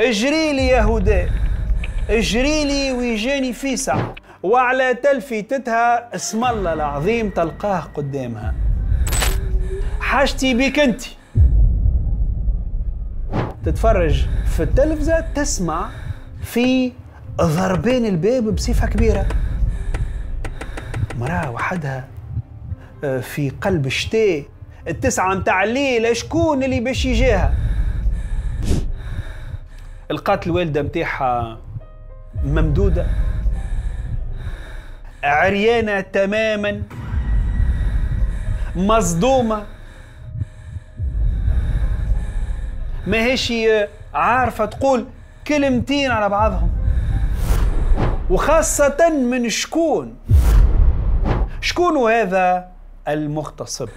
اجري لي يا هدى اجري لي ويجاني فيسع وعلى تلفيتتها اسم الله العظيم تلقاه قدامها. حاجتي بك انت. تتفرج في التلفزة تسمع في ضربين الباب بصفة كبيرة. مرأة وحدها آه، في قلب الشتاء التسعة متاع الليل شكون اللي باش يجيها؟ لقات الوالدة متاعها ممدودة؟ عريانة تماما؟ مصدومة؟ ما هيش عارفة تقول كلمتين على بعضهم؟ وخاصة من شكون؟ شكون هذا المغتصب؟